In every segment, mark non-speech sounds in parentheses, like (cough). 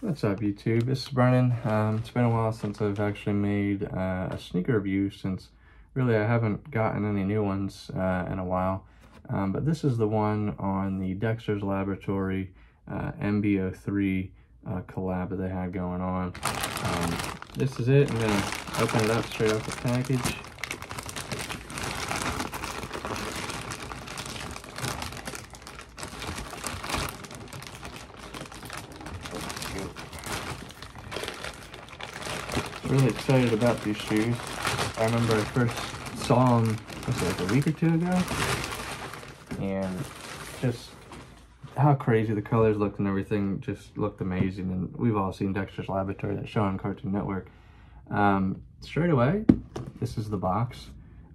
What's up YouTube? This is Brenden. Um, it's been a while since I've actually made uh, a sneaker review since really I haven't gotten any new ones uh, in a while. Um, but this is the one on the Dexter's Laboratory uh, MB03 uh, collab that they had going on. Um, this is it. I'm going to open it up straight off the package. Really excited about these shoes. I remember I first saw them, was it like a week or two ago? And just how crazy the colors looked and everything just looked amazing. And we've all seen Dexter's Laboratory, that show on Cartoon Network. Um, straight away, this is the box.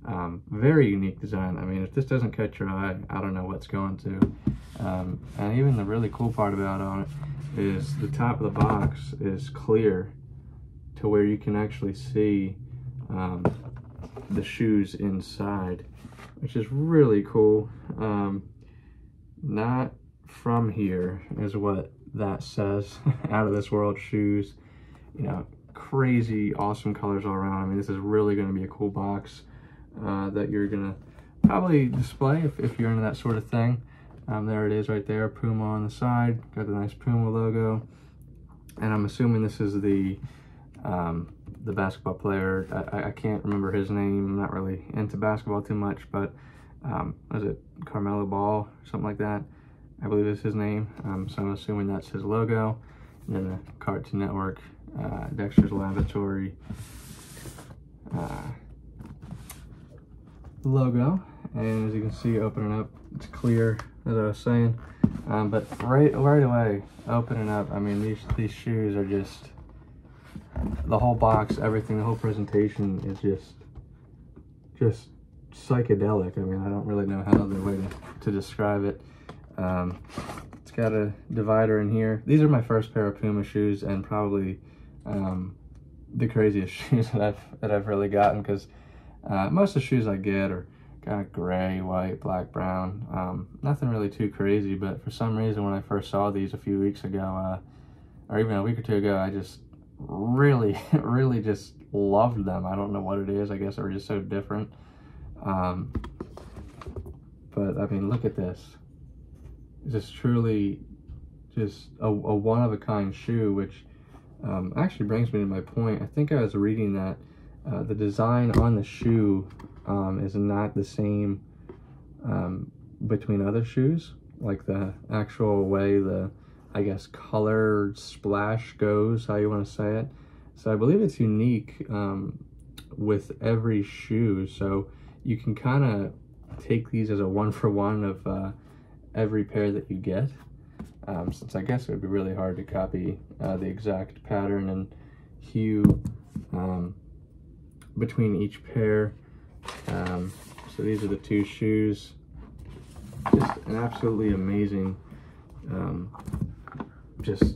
Um, very unique design. I mean, if this doesn't catch your eye, I don't know what's going to. Um, and even the really cool part about on it is the top of the box is clear to where you can actually see um, the shoes inside, which is really cool. Um, not from here is what that says. (laughs) Out of this world shoes, you know, crazy awesome colors all around. I mean, this is really going to be a cool box uh, that you're going to probably display if, if you're into that sort of thing. Um, there it is right there, Puma on the side, got the nice Puma logo. And I'm assuming this is the um, the basketball player. I, I, can't remember his name. I'm not really into basketball too much, but um, was it Carmelo Ball, or something like that? I believe is his name. Um, so I'm assuming that's his logo. And then the Cartoon Network, uh, Dexter's Laboratory uh, logo. And as you can see, opening up, it's clear, as I was saying. Um, but right right away, opening up, I mean, these, these shoes are just the whole box, everything, the whole presentation is just, just psychedelic. I mean, I don't really know how other way to, to describe it. Um, it's got a divider in here. These are my first pair of Puma shoes and probably um, the craziest (laughs) shoes that I've, that I've really gotten because uh, most of the shoes I get are kind of gray, white, black, brown. Um, nothing really too crazy, but for some reason when I first saw these a few weeks ago, uh, or even a week or two ago, I just really, (laughs) really just loved them. I don't know what it is. I guess they're just so different. Um, but I mean, look at this. This is truly just a, a one-of-a-kind shoe, which um, actually brings me to my point. I think I was reading that uh, the design on the shoe um, is not the same um, between other shoes. Like the actual way the I guess, color splash goes, how you want to say it. So I believe it's unique um, with every shoe. So you can kind of take these as a one for one of uh, every pair that you get. Um, since I guess it would be really hard to copy uh, the exact pattern and hue um, between each pair. Um, so these are the two shoes. Just an absolutely amazing um, just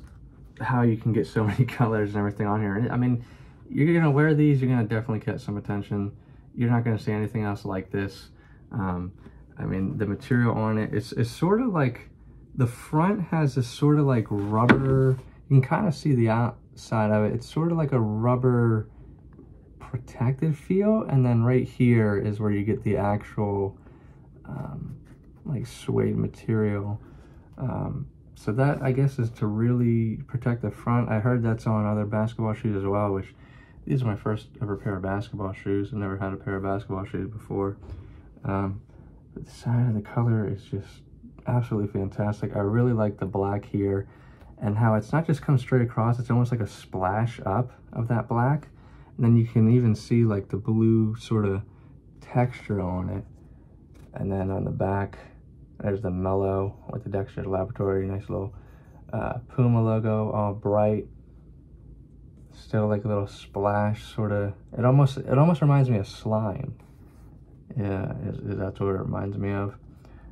how you can get so (laughs) many colors and everything on here. I mean, you're gonna wear these, you're gonna definitely catch some attention. You're not gonna see anything else like this. Um, I mean, the material on it, it's, it's sort of like, the front has this sort of like rubber, you can kind of see the outside of it. It's sort of like a rubber protected feel. And then right here is where you get the actual um, like suede material. Um, so that, I guess, is to really protect the front. I heard that's on other basketball shoes as well, which these are my first ever pair of basketball shoes. I've never had a pair of basketball shoes before. Um, but the side of the color is just absolutely fantastic. I really like the black here and how it's not just come straight across, it's almost like a splash up of that black. And then you can even see like the blue sort of texture on it. And then on the back, there's the Melo with the Dexter Laboratory, nice little uh, Puma logo, all bright. Still like a little splash, sort of. It almost it almost reminds me of slime. Yeah, is, is that's what it reminds me of.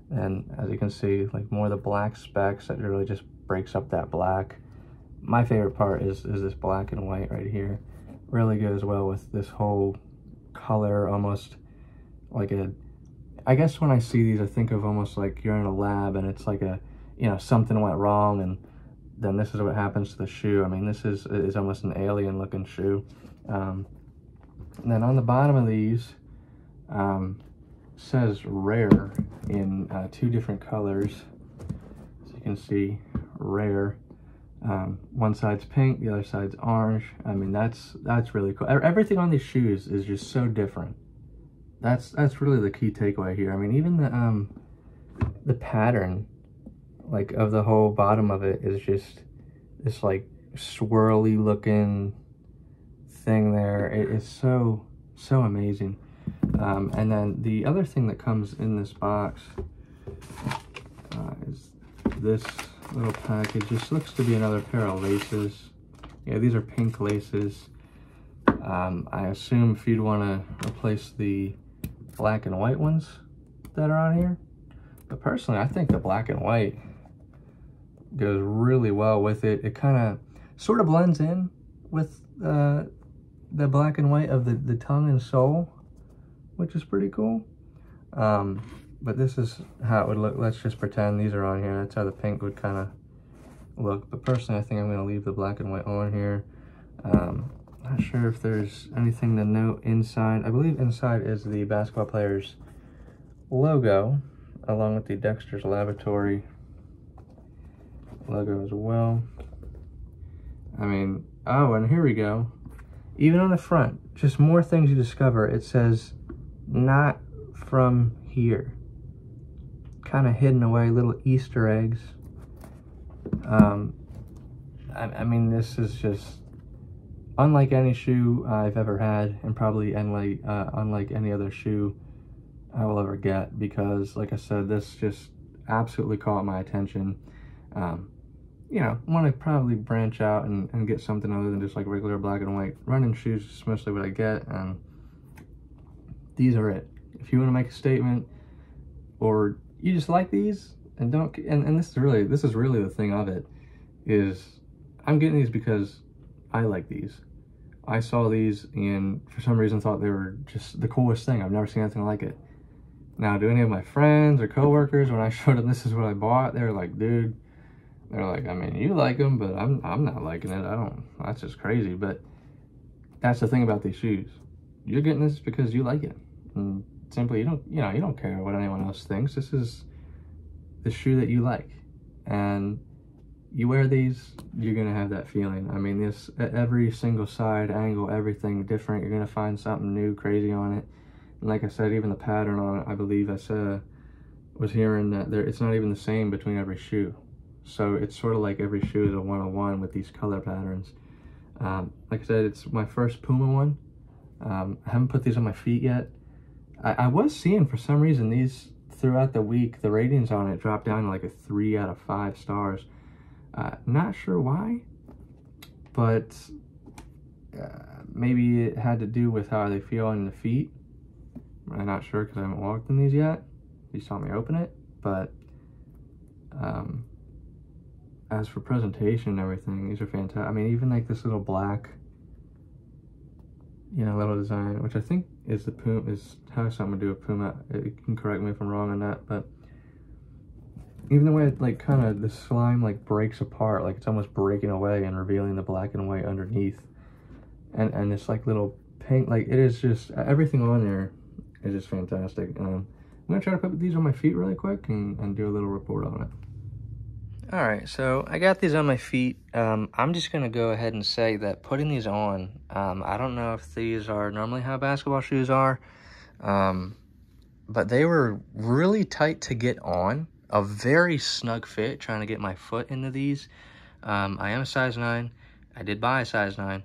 And as you can see, like more of the black specks that really just breaks up that black. My favorite part is is this black and white right here. Really goes well with this whole color, almost like a I guess when I see these, I think of almost like you're in a lab and it's like a, you know, something went wrong and then this is what happens to the shoe. I mean, this is, is almost an alien looking shoe. Um, and then on the bottom of these, um, says rare in uh, two different colors. As you can see, rare. Um, one side's pink, the other side's orange. I mean, that's that's really cool. Everything on these shoes is just so different. That's that's really the key takeaway here. I mean, even the um the pattern like of the whole bottom of it is just this like swirly looking thing there. It is so so amazing. Um, and then the other thing that comes in this box uh, is this little package. This looks to be another pair of laces. Yeah, these are pink laces. Um, I assume if you'd want to replace the black and white ones that are on here. But personally, I think the black and white goes really well with it. It kind of sort of blends in with uh, the black and white of the, the tongue and sole, which is pretty cool. Um, but this is how it would look. Let's just pretend these are on here. That's how the pink would kind of look. But personally, I think I'm going to leave the black and white on here. Um, not sure if there's anything to note inside. I believe inside is the basketball player's logo, along with the Dexter's Laboratory logo as well. I mean, oh, and here we go. Even on the front, just more things you discover. It says, not from here. Kind of hidden away, little Easter eggs. Um, I, I mean, this is just unlike any shoe I've ever had, and probably unlike, uh, unlike any other shoe I will ever get, because, like I said, this just absolutely caught my attention. Um, you know, want to probably branch out and, and get something other than just like regular black and white. Running shoes is mostly what I get, and these are it. If you want to make a statement, or you just like these, and don't, and, and this is really, this is really the thing of it, is I'm getting these because I like these. I saw these and for some reason thought they were just the coolest thing. I've never seen anything like it. Now, do any of my friends or coworkers, when I (laughs) showed them this is what I bought, they were like, dude, they're like, I mean, you like them, but I'm, I'm not liking it. I don't, that's just crazy. But that's the thing about these shoes. You're getting this because you like it. And simply, you don't, you know, you don't care what anyone else thinks. This is the shoe that you like. And you wear these, you're to have that feeling. I mean, this, every single side, angle, everything different. You're to find something new, crazy on it. And like I said, even the pattern on it, I believe I said, was hearing that there, it's not even the same between every shoe. So it's sort of like every shoe is a one-on-one with these color patterns. Um, like I said, it's my first Puma one. Um, I haven't put these on my feet yet. I, I, was seeing for some reason these throughout the week, the ratings on it dropped down to like a three out of five stars. Uh, not sure why, but uh, maybe it had to do with how they feel in the feet. I'm not sure because I haven't walked in these yet. You saw me open it, but um, as for presentation and everything, these are fantastic. I mean, even like this little black, you know, little design, which I think is the Puma, is something to do a Puma. It can correct me if I'm wrong on that, but even the way it like kind of the slime like breaks apart, like it's almost breaking away and revealing the black and white underneath. And, and this like little pink, like it is just, everything on there is just fantastic. Um, I'm gonna try to put these on my feet really quick and, and do a little report on it. All right, so I got these on my feet. Um, I'm just to go ahead and say that putting these on, um, I don't know if these are normally how basketball shoes are, um, but they were really tight to get on. A very snug fit, trying to get my foot into these. Um, I am a size 9. I did buy a size 9,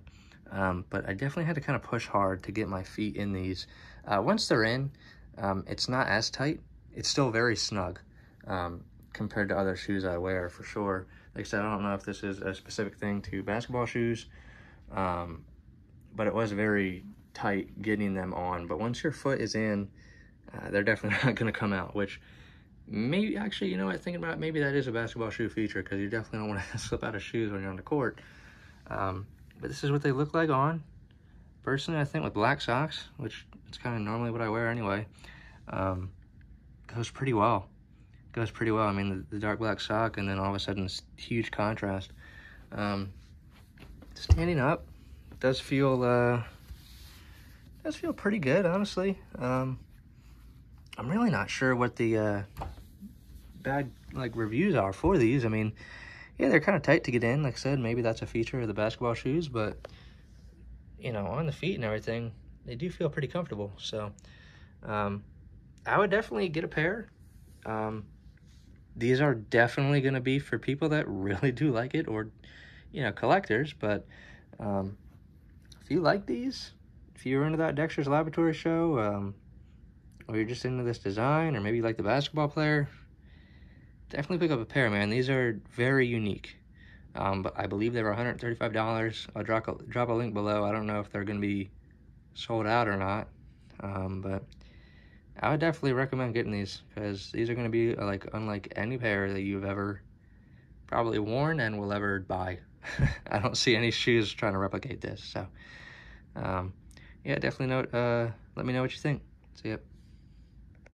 um, but I definitely had to kind of push hard to get my feet in these. Uh, once they're in, um, it's not as tight. It's still very snug. Um, compared to other shoes I wear for sure. Like I said, I don't know if this is a specific thing to basketball shoes, um, but it was very tight getting them on. But once your foot is in, uh, they're definitely (laughs) not going to come out, which maybe actually, you know what, thinking about it, maybe that is a basketball shoe feature because you definitely don't want to (laughs) slip out of shoes when you're on the court. Um, but this is what they look like on. Personally, I think with black socks, which it's kind of normally what I wear anyway, um, goes pretty well goes pretty well. I mean, the, the dark black sock and then all of a sudden this huge contrast. Um, standing up does feel uh, does feel pretty good, honestly. Um, I'm really not sure what the uh, bad like reviews are for these. I mean, yeah, they're kind of tight to get in. Like I said, maybe that's a feature of the basketball shoes, but you know, on the feet and everything, they do feel pretty comfortable. So, um, I would definitely get a pair. Um, these are definitely going to be for people that (laughs) really do like it or, you know, collectors. But um, if you like these, if you're into that Dexter's Laboratory show, um, or you're just into this design, or maybe you like the basketball player, definitely pick up a pair, man. These are very unique. Um, but I believe they were $135. I'll drop a, drop a link below. I don't know if they're going to be sold out or not. Um, but I would definitely recommend getting these because these are going to be uh, like unlike any pair that you've ever probably worn and will ever buy. (laughs) I don't see any shoes trying to replicate this. So, um, yeah, definitely note, uh, let me know what you think. See ya.